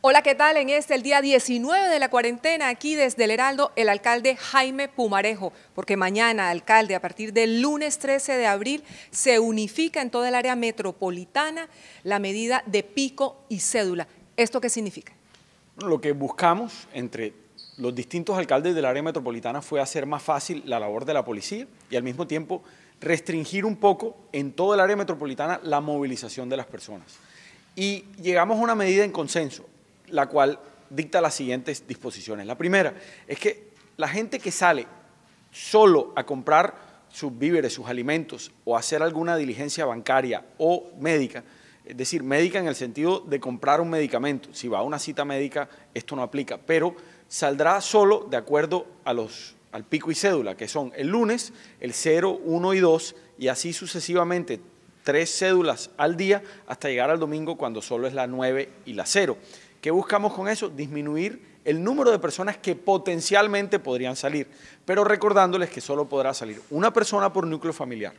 Hola, ¿qué tal? En este, el día 19 de la cuarentena, aquí desde el Heraldo, el alcalde Jaime Pumarejo, porque mañana, alcalde, a partir del lunes 13 de abril, se unifica en toda el área metropolitana la medida de pico y cédula. ¿Esto qué significa? Lo que buscamos entre los distintos alcaldes del área metropolitana fue hacer más fácil la labor de la policía y al mismo tiempo restringir un poco en todo el área metropolitana la movilización de las personas. Y llegamos a una medida en consenso la cual dicta las siguientes disposiciones. La primera es que la gente que sale solo a comprar sus víveres, sus alimentos o hacer alguna diligencia bancaria o médica, es decir, médica en el sentido de comprar un medicamento, si va a una cita médica esto no aplica, pero saldrá solo de acuerdo a los, al pico y cédula, que son el lunes, el 0, 1 y 2, y así sucesivamente tres cédulas al día hasta llegar al domingo cuando solo es la 9 y la 0. ¿Qué buscamos con eso? Disminuir el número de personas que potencialmente podrían salir, pero recordándoles que solo podrá salir una persona por núcleo familiar.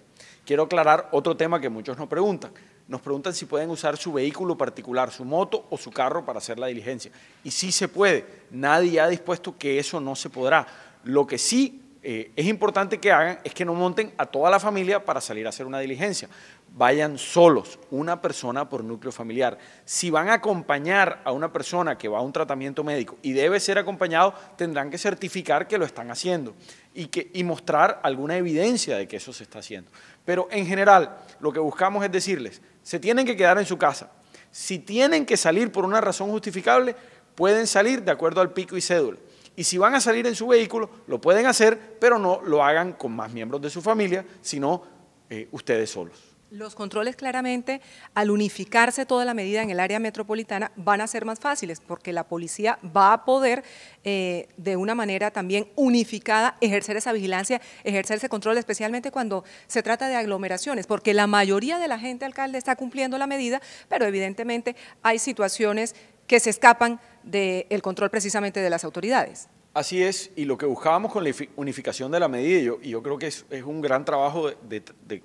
Quiero aclarar otro tema que muchos nos preguntan. Nos preguntan si pueden usar su vehículo particular, su moto o su carro para hacer la diligencia. Y sí se puede. Nadie ha dispuesto que eso no se podrá. Lo que sí eh, es importante que hagan es que no monten a toda la familia para salir a hacer una diligencia. Vayan solos, una persona por núcleo familiar. Si van a acompañar a una persona que va a un tratamiento médico y debe ser acompañado, tendrán que certificar que lo están haciendo y, que, y mostrar alguna evidencia de que eso se está haciendo. Pero en general, lo que buscamos es decirles, se tienen que quedar en su casa. Si tienen que salir por una razón justificable, pueden salir de acuerdo al pico y cédula y si van a salir en su vehículo, lo pueden hacer, pero no lo hagan con más miembros de su familia, sino eh, ustedes solos. Los controles claramente, al unificarse toda la medida en el área metropolitana, van a ser más fáciles porque la policía va a poder eh, de una manera también unificada ejercer esa vigilancia, ejercer ese control, especialmente cuando se trata de aglomeraciones, porque la mayoría de la gente, alcalde, está cumpliendo la medida, pero evidentemente hay situaciones que se escapan del control precisamente de las autoridades. Así es, y lo que buscábamos con la unificación de la medida, y yo, y yo creo que es, un gran trabajo de,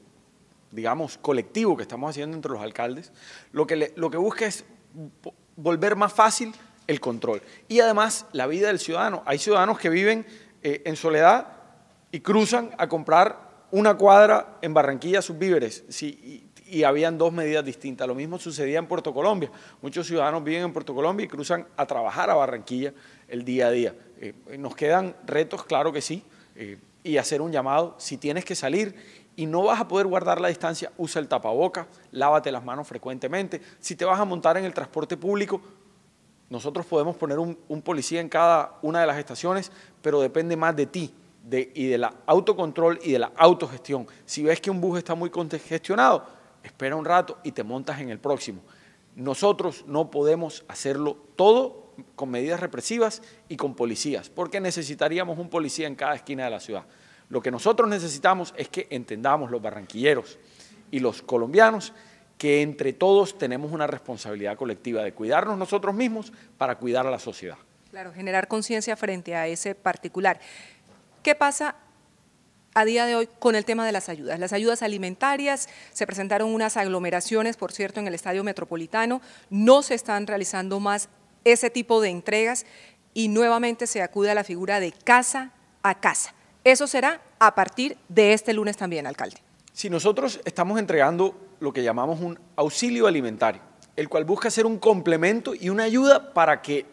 digamos, colectivo que estamos haciendo entre los alcaldes, lo que, lo que busca es volver más fácil el control. Y además la vida del ciudadano. Hay ciudadanos que viven eh, en soledad y cruzan a comprar una cuadra en Barranquilla sus víveres. Y habían dos medidas distintas. Lo mismo sucedía en Puerto Colombia. Muchos ciudadanos viven en Puerto Colombia y cruzan a trabajar a Barranquilla el día a día. Eh, nos quedan retos, claro que sí, eh, y hacer un llamado. Si tienes que salir y no vas a poder guardar la distancia, usa el tapaboca, lávate las manos frecuentemente. Si te vas a montar en el transporte público, nosotros podemos poner un, policía en cada una de las estaciones, pero depende más de ti y de la autocontrol y de la autogestión. Si ves que un bus está muy congestionado, espera un rato y te montas en el próximo. Nosotros no podemos hacerlo todo con medidas represivas y con policías, porque necesitaríamos un policía en cada esquina de la ciudad. Lo que nosotros necesitamos es que entendamos los barranquilleros y los colombianos que entre todos tenemos una responsabilidad colectiva de cuidarnos nosotros mismos para cuidar a la sociedad. Claro, generar conciencia frente a ese particular. ¿Qué pasa a día de hoy con el tema de las ayudas. Las ayudas alimentarias, se presentaron unas aglomeraciones, por cierto, en el Estadio Metropolitano, no se están realizando más ese tipo de entregas y nuevamente se acude a la figura de casa a casa. Eso será a partir de este lunes también, alcalde. Si nosotros estamos entregando lo que llamamos un auxilio alimentario, el cual busca ser un complemento y una ayuda para que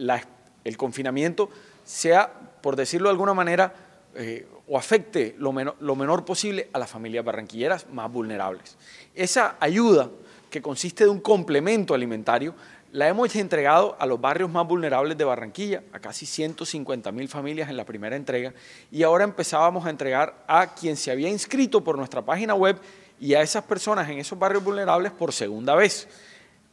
el confinamiento sea, por decirlo de alguna manera, eh, o afecte lo menor, posible a las familias barranquilleras más vulnerables. Esa ayuda, que consiste de un complemento alimentario, la hemos entregado a los barrios más vulnerables de Barranquilla, a casi 150 mil familias en la primera entrega, y ahora empezábamos a entregar a quien se había inscrito por nuestra página web y a esas personas en esos barrios vulnerables por segunda vez.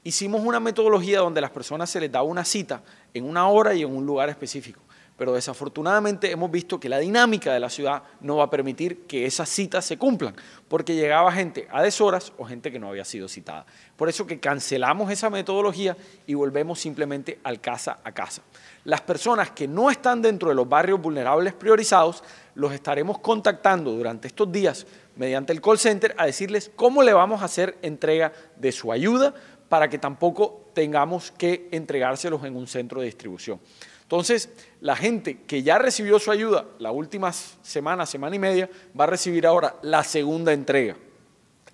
Hicimos una metodología donde las personas se les da una cita en una hora y en un lugar específico pero desafortunadamente hemos visto que la dinámica de la ciudad no va a permitir que esas citas se cumplan, porque llegaba gente a deshoras o gente que no había sido citada. Por eso que cancelamos esa metodología y volvemos simplemente al casa a casa. Las personas que no están dentro de los barrios vulnerables priorizados, los estaremos contactando durante estos días mediante el call center a decirles cómo le vamos a hacer entrega de su ayuda para que tampoco tengamos que entregárselos en un centro de distribución. Entonces, la gente que ya recibió su ayuda la última semana, semana y media, va a recibir ahora la segunda entrega.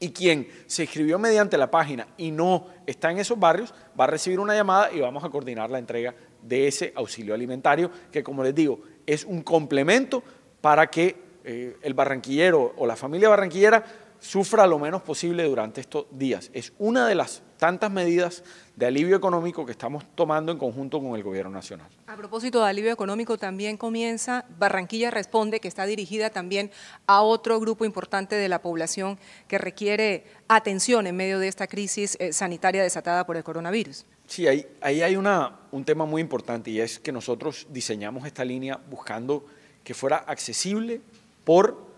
Y quien se inscribió mediante la página y no está en esos barrios, va a recibir una llamada y vamos a coordinar la entrega de ese auxilio alimentario, que como les digo, es un complemento para que eh, el barranquillero o la familia barranquillera sufra lo menos posible durante estos días. Es una de las tantas medidas de alivio económico que estamos tomando en conjunto con el Gobierno Nacional. A propósito de alivio económico, también comienza Barranquilla Responde, que está dirigida también a otro grupo importante de la población que requiere atención en medio de esta crisis eh, sanitaria desatada por el coronavirus. Sí, ahí, ahí hay una, un tema muy importante y es que nosotros diseñamos esta línea buscando que fuera accesible por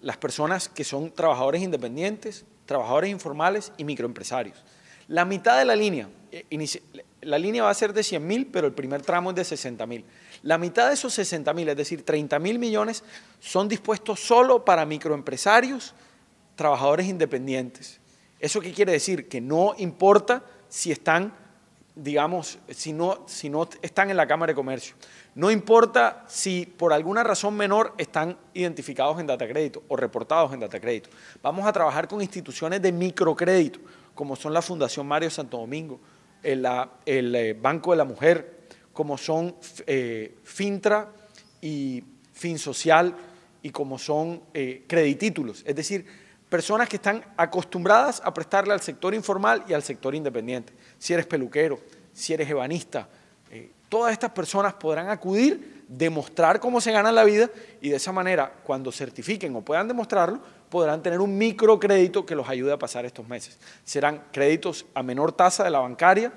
las personas que son trabajadores independientes, trabajadores informales y microempresarios. La mitad de la línea, eh, la línea va a ser de 100 mil, pero el primer tramo es de 60 mil. La mitad de esos 60 mil, es decir, 30 mil millones, son dispuestos solo para microempresarios, trabajadores independientes. ¿Eso qué quiere decir? Que no importa si están, digamos, si no, si no están en la Cámara de Comercio. No importa si por alguna razón menor están identificados en data crédito o reportados en data crédito. Vamos a trabajar con instituciones de microcrédito, como son la Fundación Mario Santo Domingo, el, eh, Banco de la Mujer, como son eh, Fintra y FinSocial y como son eh, creditítulos. Es decir, personas que están acostumbradas a prestarle al sector informal y al sector independiente. Si eres peluquero, si eres ebanista, todas estas personas podrán acudir, demostrar cómo se gana la vida y de esa manera, cuando certifiquen o puedan demostrarlo, podrán tener un microcrédito que los ayude a pasar estos meses. Serán créditos a menor tasa de la bancaria,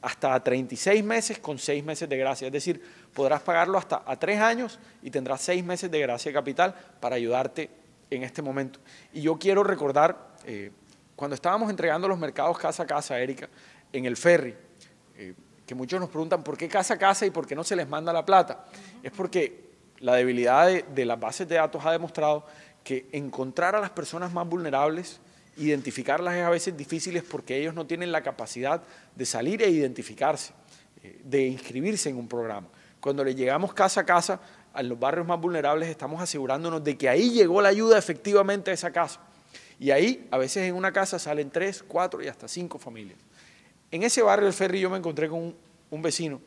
hasta 36 meses con 6 meses de gracia. Es decir, podrás pagarlo hasta a 3 años y tendrás 6 meses de gracia capital para ayudarte en este momento. Y yo quiero recordar, eh, cuando estábamos entregando los mercados casa a casa, Erika, en el ferry, eh, que muchos nos preguntan por qué casa a casa y por qué no se les manda la plata. Es porque la debilidad de, las bases de datos ha demostrado que encontrar a las personas más vulnerables, identificarlas es a veces difícil porque ellos no tienen la capacidad de salir e identificarse, eh, de inscribirse en un programa. Cuando le llegamos casa a casa a los barrios más vulnerables, estamos asegurándonos de que ahí llegó la ayuda efectivamente a esa casa. Y ahí, a veces en una casa salen tres, cuatro y hasta cinco familias. En ese barrio del Ferry yo me encontré con un, vecino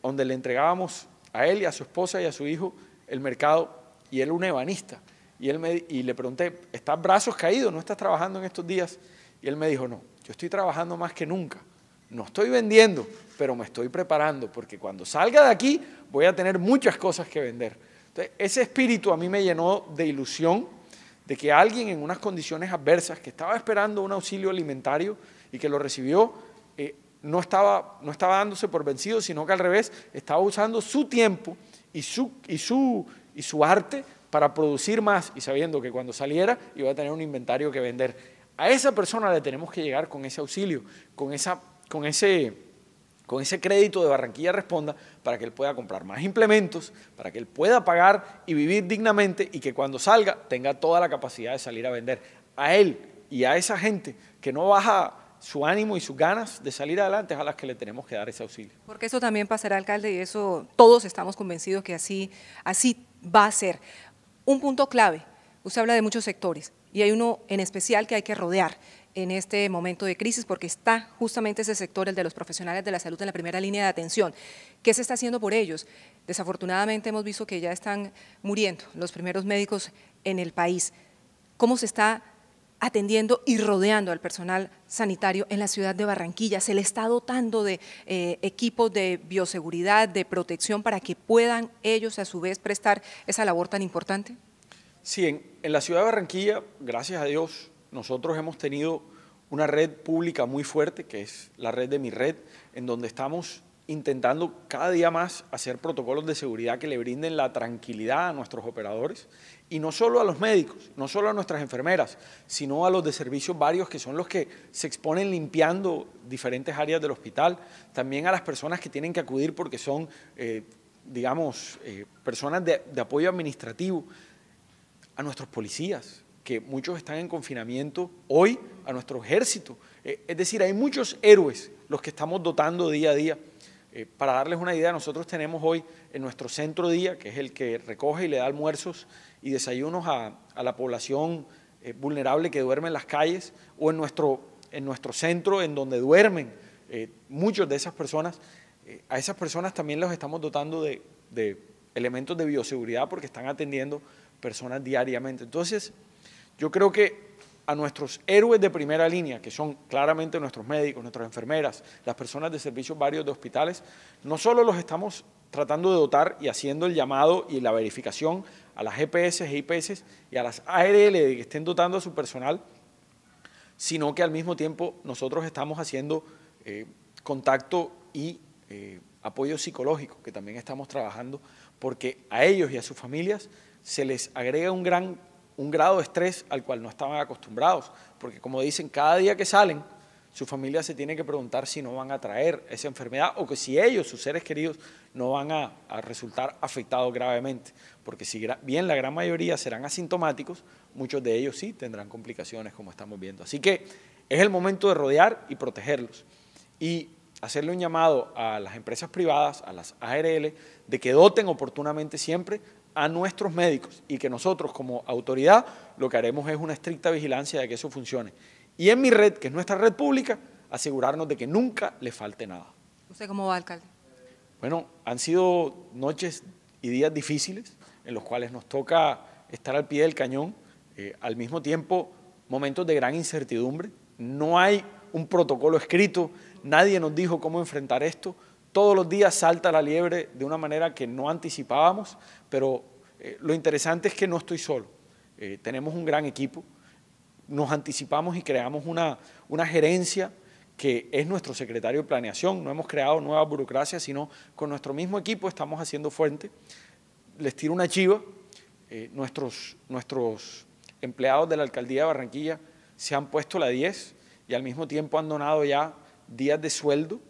donde le entregábamos a él y a su esposa y a su hijo el mercado y él un ebanista. Y, él me, y le pregunté, ¿estás brazos caídos? ¿No estás trabajando en estos días? Y él me dijo, no, yo estoy trabajando más que nunca. No estoy vendiendo, pero me estoy preparando porque cuando salga de aquí voy a tener muchas cosas que vender. Entonces, ese espíritu a mí me llenó de ilusión de que alguien en unas condiciones adversas, que estaba esperando un auxilio alimentario y que lo recibió, eh, no, estaba, no estaba dándose por vencido, sino que al revés, estaba usando su tiempo y su, y su, y su arte para producir más y sabiendo que cuando saliera iba a tener un inventario que vender. A esa persona le tenemos que llegar con ese auxilio, con, esa, con, ese, con ese crédito de Barranquilla Responda para que él pueda comprar más implementos, para que él pueda pagar y vivir dignamente y que cuando salga tenga toda la capacidad de salir a vender. A él y a esa gente que no baja su ánimo y sus ganas de salir adelante es a las que le tenemos que dar ese auxilio. Porque eso también pasará, alcalde, y eso todos estamos convencidos que así, así va a ser. Un punto clave, usted habla de muchos sectores y hay uno en especial que hay que rodear en este momento de crisis porque está justamente ese sector, el de los profesionales de la salud en la primera línea de atención. ¿Qué se está haciendo por ellos? Desafortunadamente hemos visto que ya están muriendo los primeros médicos en el país. ¿Cómo se está atendiendo y rodeando al personal sanitario en la ciudad de Barranquilla. Se le está dotando de eh, equipos de bioseguridad, de protección, para que puedan ellos a su vez prestar esa labor tan importante. Sí, en, en la ciudad de Barranquilla, gracias a Dios, nosotros hemos tenido una red pública muy fuerte, que es la red de mi red, en donde estamos intentando cada día más hacer protocolos de seguridad que le brinden la tranquilidad a nuestros operadores y no solo a los médicos, no solo a nuestras enfermeras, sino a los de servicios varios que son los que se exponen limpiando diferentes áreas del hospital, también a las personas que tienen que acudir porque son, eh, digamos, eh, personas de, de apoyo administrativo, a nuestros policías, que muchos están en confinamiento hoy, a nuestro ejército, Eh, es decir, hay muchos héroes los que estamos dotando día a día. Eh, para darles una idea, nosotros tenemos hoy en nuestro centro día, que es el que recoge y le da almuerzos y desayunos a, la población eh, vulnerable que duerme en las calles, o en nuestro, en nuestro centro en donde duermen muchos de esas personas, a esas personas también los estamos dotando de, de elementos de bioseguridad porque están atendiendo personas diariamente. Entonces, yo creo que a nuestros héroes de primera línea, que son claramente nuestros médicos, nuestras enfermeras, las personas de servicios varios de hospitales, no solo los estamos tratando de dotar y haciendo el llamado y la verificación a las GPS e IPS y a las ARL de que estén dotando a su personal, sino que al mismo tiempo nosotros estamos haciendo eh, contacto y eh, apoyo psicológico, que también estamos trabajando, porque a ellos y a sus familias se les agrega un gran un grado de estrés al cual no estaban acostumbrados, porque como dicen, cada día que salen, su familia se tiene que preguntar si no van a traer esa enfermedad o que si ellos, sus seres queridos, no van a, resultar afectados gravemente, porque si bien la gran mayoría serán asintomáticos, muchos de ellos sí tendrán complicaciones como estamos viendo. Así que es el momento de rodear y protegerlos y hacerle un llamado a las empresas privadas, a las ARL, de que doten oportunamente siempre a nuestros médicos y que nosotros como autoridad lo que haremos es una estricta vigilancia de que eso funcione. Y en mi red, que es nuestra red pública, asegurarnos de que nunca le falte nada. ¿Usted cómo va, alcalde? Bueno, han sido noches y días difíciles en los cuales nos toca estar al pie del cañón, eh, al mismo tiempo momentos de gran incertidumbre. No hay un protocolo escrito, nadie nos dijo cómo enfrentar esto, todos los días salta la liebre de una manera que no anticipábamos, pero eh, lo interesante es que no estoy solo. Eh, tenemos un gran equipo, nos anticipamos y creamos una, una gerencia que es nuestro secretario de planeación, no hemos creado nueva burocracia, sino con nuestro mismo equipo estamos haciendo fuerte. Les tiro una chiva, eh, nuestros, nuestros empleados de la alcaldía de Barranquilla se han puesto la 10 y al mismo tiempo han donado ya días de sueldo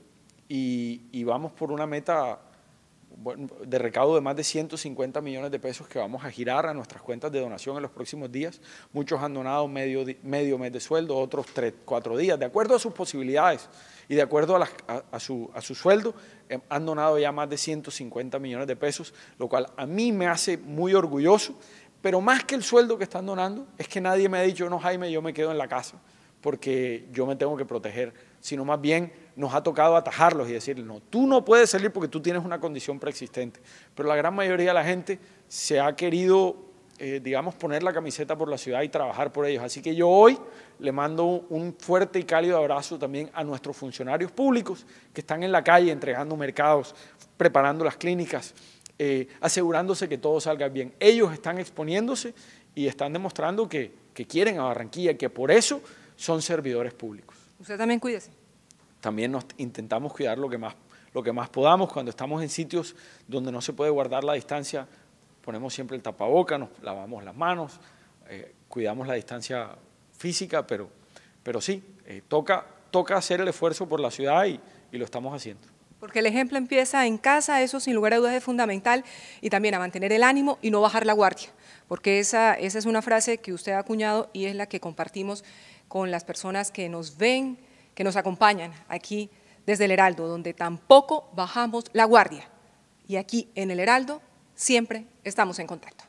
y, vamos por una meta de recaudo de más de 150 millones de pesos que vamos a girar a nuestras cuentas de donación en los próximos días. Muchos han donado medio, medio mes de sueldo, otros tres, cuatro días, de acuerdo a sus posibilidades y de acuerdo a, su, a su sueldo, eh, han donado ya más de 150 millones de pesos, lo cual a mí me hace muy orgulloso, pero más que el sueldo que están donando, es que nadie me ha dicho, no Jaime, yo me quedo en la casa porque yo me tengo que proteger, sino más bien nos ha tocado atajarlos y decirles, no, tú no puedes salir porque tú tienes una condición preexistente. Pero la gran mayoría de la gente se ha querido, eh, digamos, poner la camiseta por la ciudad y trabajar por ellos. Así que yo hoy le mando un fuerte y cálido abrazo también a nuestros funcionarios públicos que están en la calle entregando mercados, preparando las clínicas, eh, asegurándose que todo salga bien. Ellos están exponiéndose y están demostrando que, que quieren a Barranquilla que por eso son servidores públicos. ¿Usted también cuídese? También nos intentamos cuidar lo que más, lo que más podamos. Cuando estamos en sitios donde no se puede guardar la distancia, ponemos siempre el tapaboca, nos lavamos las manos, eh, cuidamos la distancia física, pero, pero sí, eh, toca, toca hacer el esfuerzo por la ciudad y, y lo estamos haciendo. Porque el ejemplo empieza en casa, eso sin lugar a dudas es fundamental, y también a mantener el ánimo y no bajar la guardia, porque esa, esa es una frase que usted ha acuñado y es la que compartimos con las personas que nos ven, que nos acompañan aquí desde el Heraldo, donde tampoco bajamos la guardia. Y aquí en el Heraldo siempre estamos en contacto.